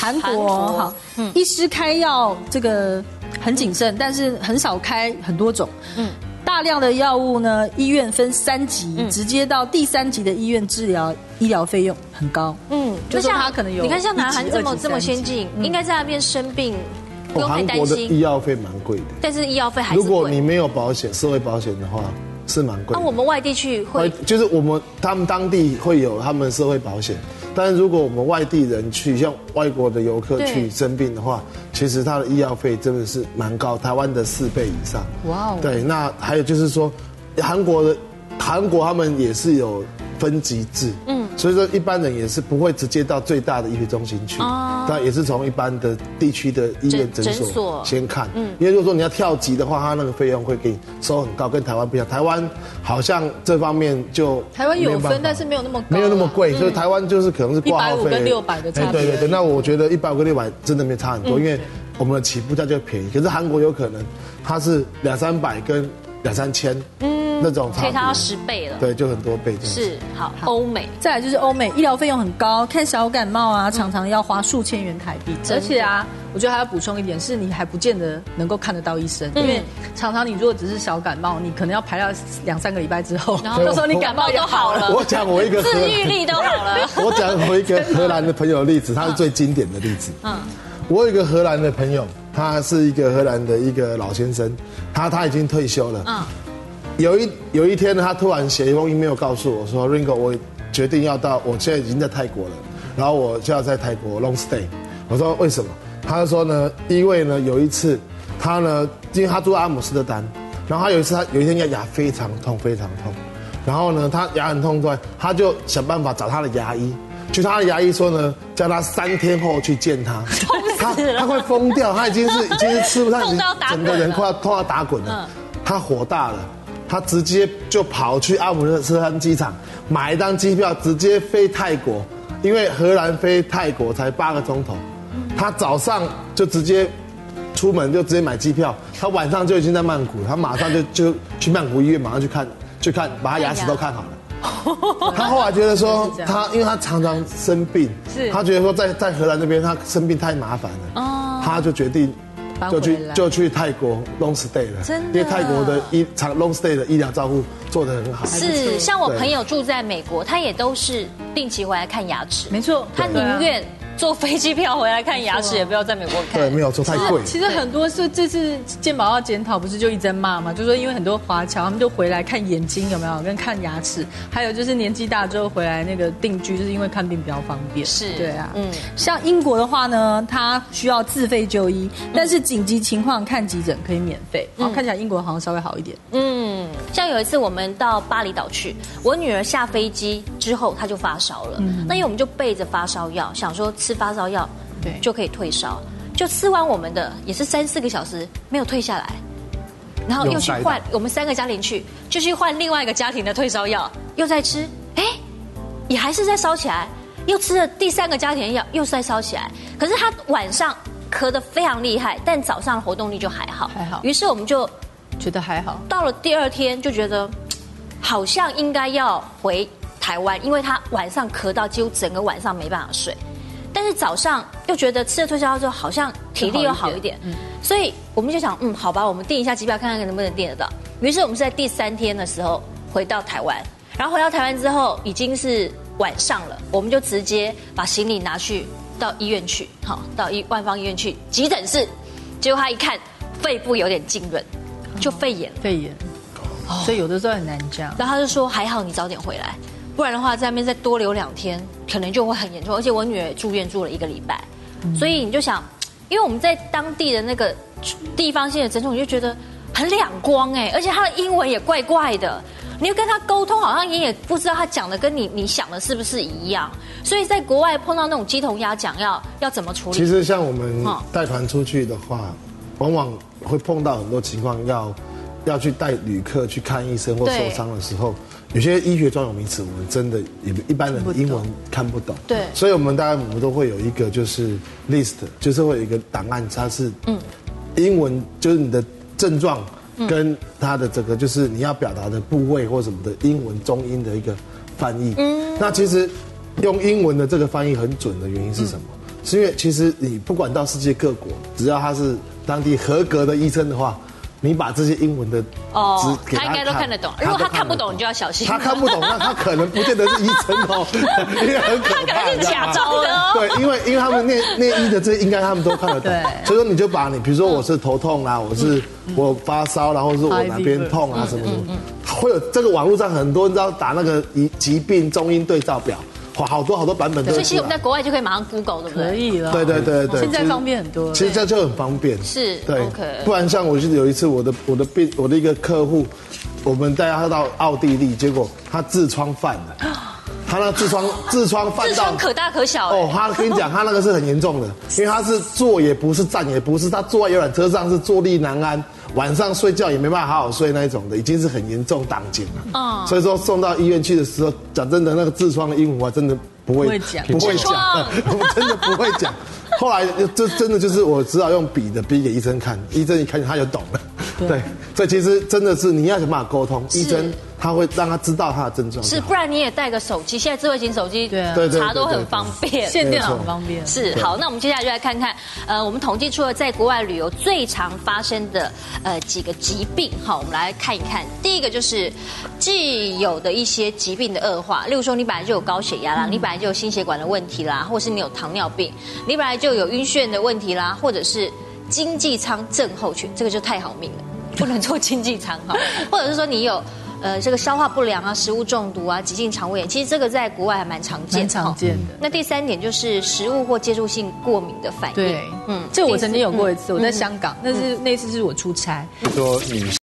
韩国韩国。好，医师开药这个很谨慎，但是很少开很多种。嗯，大量的药物呢，医院分三级，直接到第三级的医院治疗，医疗费用很高。嗯，就像他可能有你看像南韩这么这么先进，应该在那边生病不哦用太担韩国的医心，药费蛮贵的，但是医药费还是如果你贵。没有保险，社会保险的话是蛮贵那的。我们外地去会会就是我们他们当地会有他们社会保险，但是如果我们外地人去，像外国的游客去生病的话，其实他的医药费真的是蛮高，台湾的四倍以上。哇哦对，那还有就是说，韩国的韩国他们也是有分级制，嗯，所以说一般人也是不会直接到最大的医学中心去，哦。但也是从一般的地区的医院诊所所。先看，嗯，因为如果说你要跳级的话，他那个费用会给你收很高，跟台湾不一样，台湾好像这方面就台湾有分，但是没有那么没有那么贵，所以台湾就是可能是挂号150费跟六百的差别。哎对对对，那我觉得一百五跟六百真的没差很多，因为我们的起步价就便宜。可是韩国有可能它是两三百跟两三千，嗯，那种差别可以差到十倍了。对，就很多倍这样。是好，欧美再来就是欧美医疗费用很高，看小感冒啊，常常要花数千元台币。而且啊，我觉得还要补充一点，是你还不见得能够看得到医生，嗯因为常常你如果只是小感冒，你可能要排到两三个礼拜之后，然后到时候你感冒也都好了我讲我一个自愈力都好了。我讲我一个荷兰的朋友的例子，他是最经典的例子。嗯，我有一个荷兰的朋友，他是一个荷兰的一个老先生，他他已经退休了。嗯，有一有一天呢，他突然写一封 email 告诉我说，Ringo，我决定要到，我现在已经在泰国了，然后我就要在泰国 long stay。我说为什么？他就说呢，因为呢有一次他呢，因为他住阿姆斯特丹，然后他有一次他有一天牙牙非常痛，非常痛。然后呢，他牙很痛之外，他就想办法找他的牙医。就他的牙医说呢，叫他三天后去见他。他他快疯掉，他已经是已经是吃不他已经痛到打滚整个人快要痛到打滚了。他火大了，他直接就跑去阿姆斯特丹机场买一张机票，直接飞泰国，因为荷兰飞泰国才八个钟头。他早上就直接出门就直接买机票，他晚上就已经在曼谷，他马上就就去曼谷医院，马上去看去看，把他牙齿都看好了。他后来觉得说，他因为他常常生病，是他觉得说在在荷兰那边他生病太麻烦了，他就决定就去就去泰国 long stay 了，真的。因为泰国的医长 long stay 的医疗照顾做得很好，是，像我朋友住在美国，他也都是定期回来看牙齿，没错，他宁愿坐飞机票回来看牙齿，也不要在美国看。对，没有错，太贵。其实很多是这次健保要检讨，不是就一直在骂嘛？就说因为很多华侨他们就回来看眼睛有没有，跟看牙齿，还有就是年纪大之后回来那个定居，就是因为看病比较方便。是对啊，嗯嗯，像英国的话呢，它需要自费就医，但是紧急情况看急诊可以免费。哦，看起来英国好像稍微好一点。嗯，像有一次我们到巴厘岛去，我女儿下飞机之后他就发烧了，那因为我们就备着发烧药，想说吃发烧药对。就可以退烧，就吃完我们的也是三四个小时没有退下来，然后又去换我们三个家庭去，就去换另外一个家庭的退烧药，又在吃，哎，也还是在烧起来，又吃了第三个家庭的药，又是在烧起来，可是他晚上咳得非常厉害，但早上活动力就还好，还好。于是我们就。觉得还好，到了第二天就觉得，好像应该要回台湾，因为他晚上咳到几乎整个晚上没办法睡，但是早上又觉得吃了退烧药之后好像体力又好一点，所以我们就想，嗯，好吧，我们订一下机票看看能不能订得到。于是我们是在第三天的时候回到台湾，然后回到台湾之后已经是晚上了，我们就直接把行李拿去到医院去，好，到医万方医院去急诊室，结果他一看肺部有点浸润，就肺炎。肺炎，所以有的时候很难讲。然后他就说还好你早点回来，不然的话在那边再多留两天，可能就会很严重。而且我女儿住院住了一个礼拜，所以你就想，因为我们在当地的那个地方性的诊所，你就觉得很两光哎，而且他的英文也怪怪的。你又跟他沟通，好像你也不知道他讲的跟你你想的是不是一样，所以在国外碰到那种鸡同鸭讲，要要怎么处理？其实像我们哦带团出去的话，往往会碰到很多情况，要要去带旅客去看医生或受伤的时候，有些医学专有名词我们真的也一般人英文看不懂。对所以我们大家我们都会有一个就是 list，就是会有一个档案，它是嗯，英文就是你的症状跟它的这个就是你要表达的部位或什么的英文中英的一个翻译。嗯，那其实用英文的这个翻译很准的原因是什么？是因为其实你不管到世界各国，只要他是当地合格的医生的话。你把这些英文的哦，他应该都看得懂。如果他看不懂，你就要小心。他看不懂，那他可能不见得是医生哦，因为很可怕。他可能是假招的哦。对，因为因为他们念念医的，这应该他们都看得懂。所以说你就把你，比如说我是头痛啊，我是我发烧，然后是我哪边痛啊什么什么，会有这个网络上很多人知道打那个疾疾病中英对照表。哇，好多好多版本都。所以其实我们在国外就可以马上 Google，对不对？可以了。对对对对。现在方便很多。其实这就很方便。是。对，OK。不然像我记得有一次，我的我的病我的一个客户，我们带他到奥地利，结果他痔疮犯了。他那痔疮痔疮犯到。痔疮可大可小。哦，他跟你讲，他那个是很严重的，因为他是坐也不是，站也不是，他坐在游览车上是坐立难安。晚上睡觉也没办法好好睡那一种的，已经是很严重挡紧了。嗯，所以说送到医院去的时候，讲真的，那个痔疮的英文我真的不会讲，不会讲，我真的不会讲。后来这真的就是我只好用笔的笔给医生看，医生一看他就懂了。对，所以其实真的是你要想办法沟通，医生。他会让他知道他的症状，是不然你也带个手机，现在智慧型手机对查都很方便，现电脑很方便。是好，那我们接下来就来看看，呃，我们统计出了在国外旅游最常发生的呃几个疾病，好，我们来看一看。第一个就是既有的一些疾病的恶化，例如说你本来就有高血压啦，你本来就有心血管的问题啦，或是你有糖尿病，你本来就有晕眩的问题啦，或者是经济舱症候群，这个就太好命了，不能做经济舱哈，或者是说你有。呃，这个消化不良啊，食物中毒啊，急性肠胃炎，其实这个在国外还蛮常见，常见的。那第三点就是食物或接触性过敏的反应。对，嗯，这我曾经有过一次，我在香港，那是那次是我出差。说女。